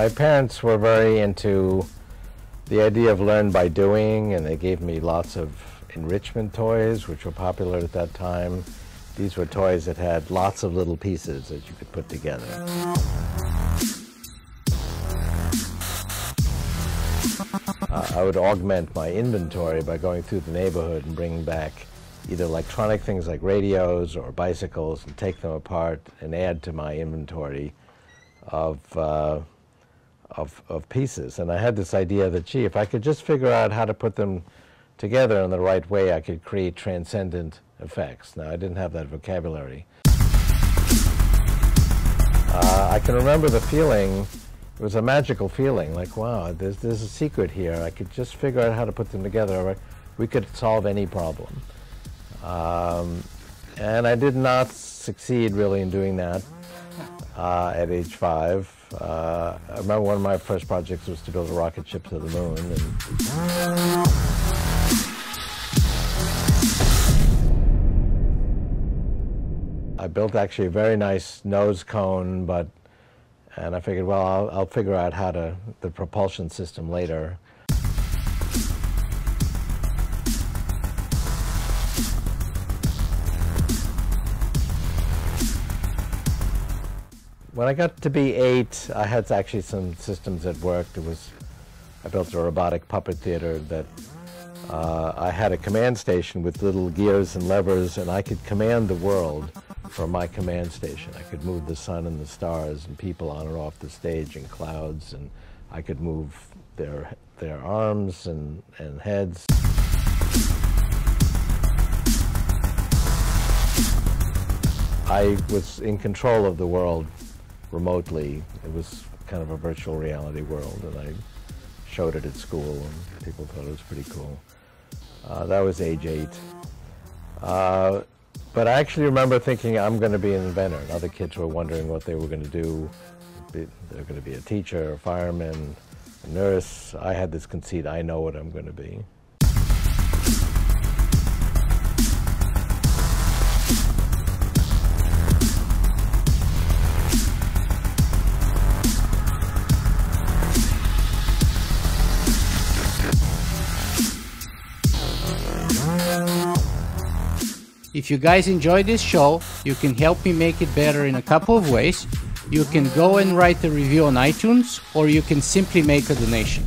my parents were very into the idea of learn by doing, and they gave me lots of enrichment toys, which were popular at that time. These were toys that had lots of little pieces that you could put together. Uh, I would augment my inventory by going through the neighborhood and bringing back either electronic things like radios or bicycles and take them apart and add to my inventory of, uh, of, of pieces. And I had this idea that, gee, if I could just figure out how to put them together in the right way, I could create transcendent effects. Now, I didn't have that vocabulary. Uh, I can remember the feeling, it was a magical feeling, like, wow, there's, there's a secret here. I could just figure out how to put them together. We could solve any problem. Um, and I did not succeed really in doing that uh, at age five. Uh, I remember one of my first projects was to build a rocket ship to the moon. And I built actually a very nice nose cone, but and I figured, well, I'll, I'll figure out how to the propulsion system later. When I got to be eight, I had actually some systems that worked. It was, I built a robotic puppet theater that uh, I had a command station with little gears and levers, and I could command the world from my command station. I could move the sun and the stars and people on or off the stage and clouds, and I could move their, their arms and, and heads. I was in control of the world remotely. It was kind of a virtual reality world, and I showed it at school, and people thought it was pretty cool. Uh, that was age eight. Uh, but I actually remember thinking I'm going to be an inventor. And other kids were wondering what they were going to do. They're going to be a teacher, a fireman, a nurse. I had this conceit, I know what I'm going to be. If you guys enjoy this show, you can help me make it better in a couple of ways. You can go and write a review on iTunes, or you can simply make a donation.